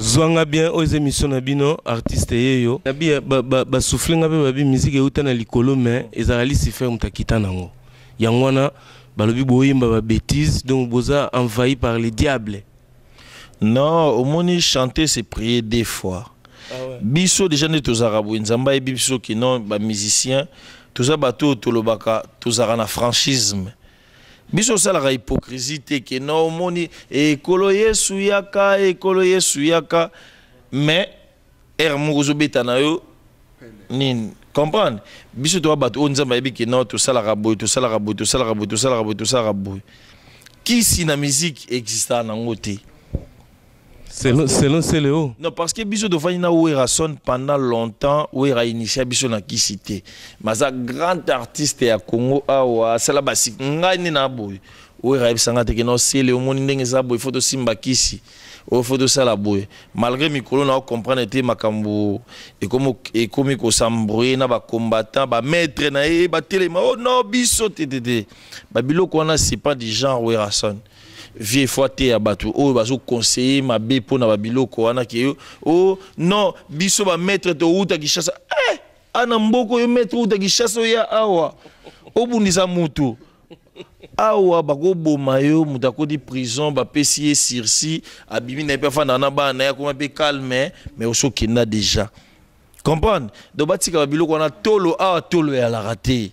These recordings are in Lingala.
zwanga bien oyo eza émission na bino artiste yeyo nabi basouffle nga mpe babi miziki euta na likolo mais ezala lucifer moto akita nango yango wana balobi boyemba babétise donc boza envahi par le diable non omoni chanter c'est prier deux fois ah ouais. biso déjà nde tozalaka boye nzambe ayebi biso kino bamusicien toza bato oyo tolobaka tozalaka na franchisme biso osalaka hypocrisie te ke na omoni ekolo yesu yaka ekolo yesu yaka mais ere moko ozobeta na yo nini comprendre biso toya bato oyo nzambe ayebi ke na tosalaka boye tosalaka boye tosalaka boye tosalaka boye tosalaka boye kisi na miziki existaka nango te Selon, selon Celeo. Non, parce que biso tofandi na Werrason pendant longtemps, Werra initia biso na kisi te. Maza grand artiste ya Congo awa, asala basi ngai nde na boye. Werra ayebisa ngai te ke non Celeo omoni ndenge eza boye, faut tosimba kisi. Oyo faut tosala boye. Malgré mikolo na comprendre te makambo ekomi ekomi ko s'embrouiller na ba combattants, ba maîtres na ye, ba telema oh non biso te te te. Ba biloko wana c'est pas du genre Werrason. vieux faut ateya bato oyo bazoconseille mabe mpo na babiloko wana ke o oh, non biso bamaître towuta kinshasa eh, ana mboko yo maître owuta kinshasa oya awa obundisa motu awa bakoboma yo moto akoti prison bapesi ye sursis abimi na ye mpe afandaka na bana na ye akoma mpe calme mais osokenda déjà comprendre donc batika babiloko wana tolo awa tolo eyalaka te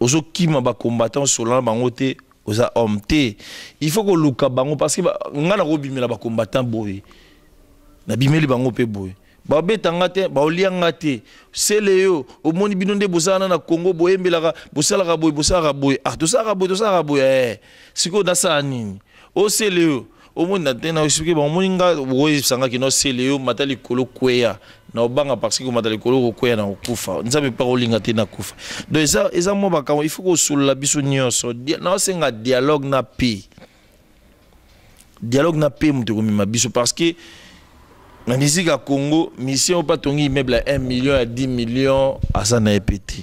ozo kima ba combattant solo na bango te oza homme te il faut koluka bango parce que nga nakobimela ba combattant boye nabimeli bango mpe boye babeta nga te baolia nga te sele yo omoni bino nde bozalana na congo boyembelaka bosalaka boye bosalaka boye ah tosalaka boye tosalaka boye eh. sikoyo nasala nini osele yo omoni na te na expliqué bango omoni nga bokoyebisa nga kino sele yo mata likolo kweya na obanga parce que omata likolo okokweya na kokufa nzambe mpe akolinga te na kufa donc eza, eza mwa makambo il faut kosolola biso nyonso na osenga dialogue na pe dialogue na pe moto ekomema biso parce que na miziki ya congo misien oyo mpe atongi immeuble ya 1 million ya 10 million aza na ye mpe te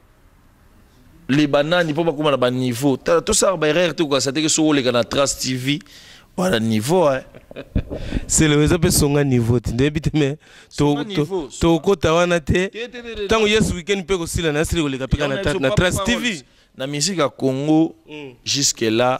les banani mpo bakoma na baniveau tala tosala baerreur te kokasa teke soki oleka na trace tv wana niveau hein. selo eza mpe songa niveau ti ndeyebi te me tokokota wana te ntango yesu weekend mpe kosila na asili koleka mpe na trace tv na musique ya congo mm. jusque là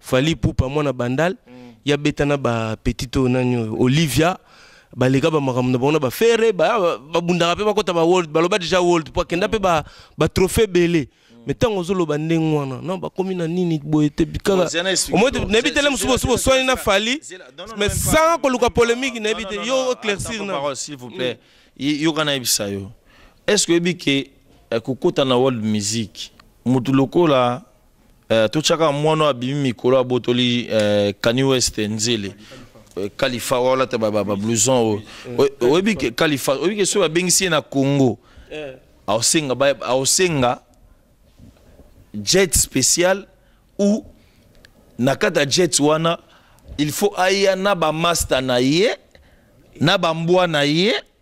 Fally Ipupa mwana Bandal ya beta na ba petit oyo nani oyo Olivia baleka ba makambo na bango na ba ferre ba- ba- babundaka mpe bakota ba world baloba deja world mpo akenda mpe ba ba trophée ebele mais ntango ozoloba ndenge wana non bakomi na nini boye te kaka Bon, zela explique. omoi te Bon, nayebi te zela- le mosusu zela- bosusu zela- boswani na zela- fali zela- non, non, mais même pas. sans koluka polémique nayebi te Non, non, yo non, non, éclaircir attends, na parole, s'il vous plaît Ye- yoka nayebisa yo est ce que oyebi ke eh, kokota na world music motu lokola eh, totyaka mwana oyo abimi mikolo abotoli eh, kani west nzele eh, kalifa oyo alata bablouson oyo oyebi kalifa oyebi ke soki babengisi ye na congo aosenga aosenga jet spécial ou na kati ya jet wana il faut aya na bamasta na ye na bambwa na ye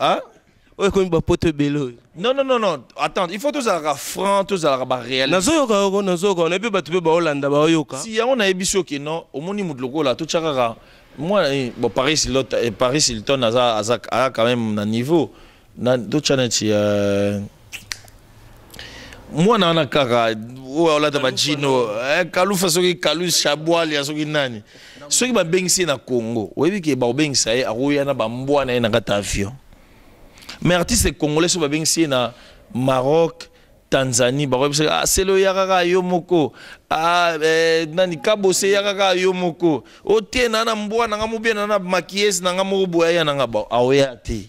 Hein? oyo ekomi bapoto ebele oyo non non non non attends il faut tozalaka franc tozalaka baréaliste nazoyoka yoko nazoyoka wana mpe bato mpe baolanda baoyoka si yango nayebi si oke non omoni moto lokola totya kaka mwana eh, bon paris hilton eh, paris hilton aza aza aza quand même na niveau na totya neti euh, mwana wana kaka oyo olata bajino eh, kalufa soki kalu shabwalia soki nani soki babengisi ye na congo oyebi ke bakobengisa ye akoya na bambwa na ye na kati avion mais artiste congolais soki babengisi ye na maroc tanzanie bakoyebisa ah, selo eyaka kaka yo moko ah, eh, nani kabose eyaka kaka yo moko otie na na mbwa na nga mobie na na makiyesi na nga moko boyaya na nga aoya te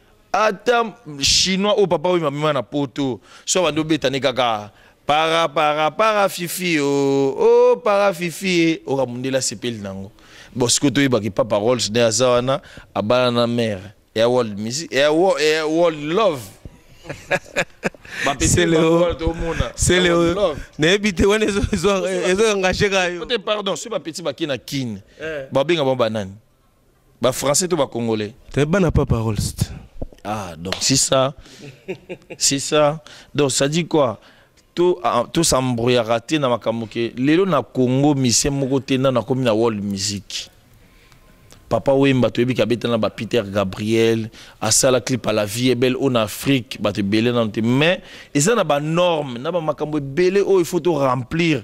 ata chinois oyo papa oyo mamema na poto so abandi obetani kaka para para para fifi o oh, o oh, para fifi okamundeli asepeli nango bon sikoyo toyebaka epa paroles nde aza wana abana na mare ya world music ya world love seleo nayebi te wana ezoengage kayo pardon soki bapeti bake na kine eh. babenga bango banani Ba français to ba congolais. T'es bana pas parole. Ah donc c'est ça. c'est ça. Donc ça dit quoi To ah, to s'embrouiller raté na makambo ke lelo na Congo mise moko te na nakomi na world music. Papa Wemba toyebi kabeta na ba Peter Gabriel asala clip à la vie est belle en Afrique ba te belé na te mais eza na ba normes na ba makambo belé oh il faut to remplir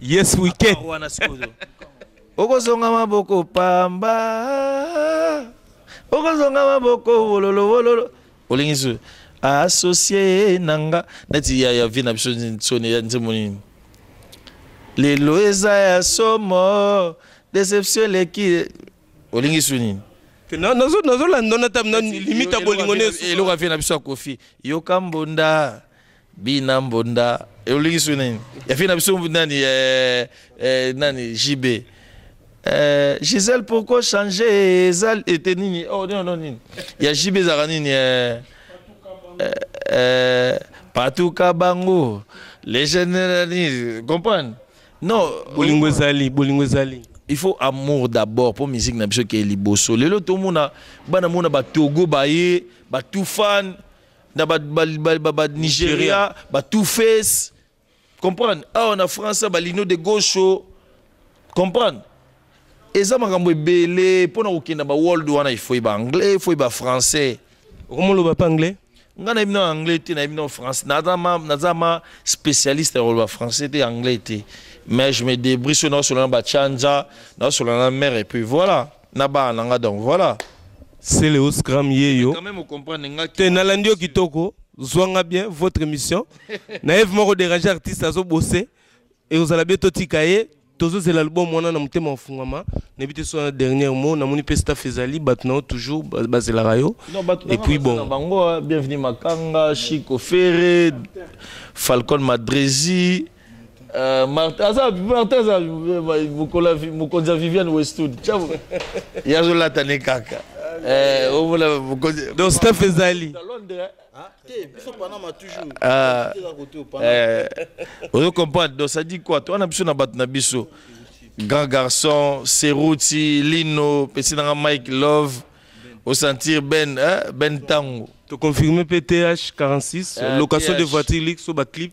yes weekend wana sikoyo okozonga maboko pamba okozonga maboko wololo wololo olingi su asosie na nga neti ya, ya vie na biso soni ya nzembo nini lelo eza ya somo deception eleki olingi su nini nazolanda na limite ya bolingo eloko ya vie na biso ya kofi yoka mbonda Bina mbonda olingi su nini ya fille na biso nani eh, eh, nani JB eh, Gisèle pourquoi changer eza ete nini oh non non nini ya JB ezalaka nini eh, eh, eh, patuka bango les généralistes comprendre non bolingo ezali bolingo ezali il faut amour d'abord pour musique na biso ke liboso lelo tomona bana mona ba togo baye ba tufan na ba, ba, ba, ba, ba nigeria ba two face comprendre awa na france balino de gaucho comprendre eza makambo ebele mpo na kokenda ba world wana ifoi ba anglais ifoi ba français okomoloba mpe anglais ngai nayebi na anglais te nayebi na français naza ma spécialiste ya koloba français te anglais te mais je me débris soki naosolola na bachanza naosolola na mare epuis voilà na bana na nga donc voilà celeo scram yeyo te nalandi yo kitoko zwanga bien votre émission na eve moko dérange artiste azobose ekozala bie totika ye tozozela album wana na motema ofungama nayebi te soki na dernière mot namoni mpe staff ezali bato na yo toujours bazelaka yo epuis bon bango bienvenu makanga chico ferre falcon madresi Euh, Martin, aza, Martin aza euh, mokonzi ya Viviane Westwood. Ya zo lata ne kaka. Eh, omona mokonzi. Donc Steph ezali. Na Londres. Hein? Ah, te, biso Panama toujours. Ah. Euh, eh, ozo comprendre. Donc ça dit quoi? Toi na biso na bat na biso. Grand garçon, Seruti, Lino, petit nanga Mike Love. Au sentir Ben, hein? Ben Tango. Tu confirmes PTH 46, euh, location TH. de voiture, leaks, sur clip.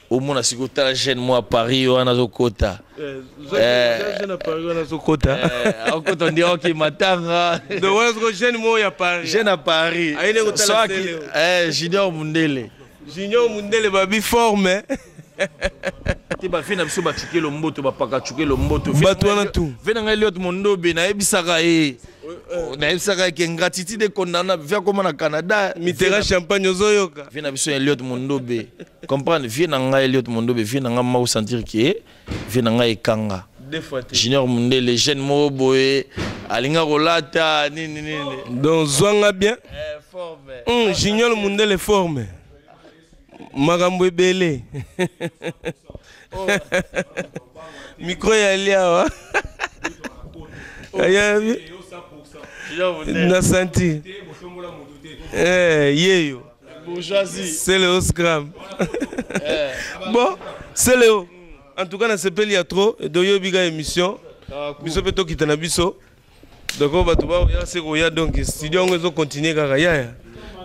omona siko tala jeune mwa paris wana azokota azokota ndi oke matanga jeune moko ya paris jeune ya paris eh, junior mundele junior mundele babi forme te bafe na biso batike lomboto bapakacuke lomboto bato wana tu ve na ngai eliot mondobe nayebisaka ye oh, nayebisaka eke ingratitude ekondana ve akoma na canada mitera champagne ozoyoka ve na biso eliot mondobe comprendre vie na ngai Elliot Mondobe vie na ngai mau sentir que vie na ngai ekanga junior mundele jeune moko boye alinga kolata nini nini donc zwanga bien eh, forme. Mm, junior mundele forme makambo ebele oh. mikro eyali awa ayebi nasanti eh, yeyo Celeo Scram. Eh. bon, Celeo. En tout cas, nasepeli ya trop. Doyo biga émission. Ah, biso pe tokita na biso. Donc on va tout voir ya se koya donc studio on va continuer kaka yaya.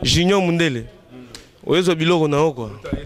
Junior Mundele. Oyezo biloko na oko.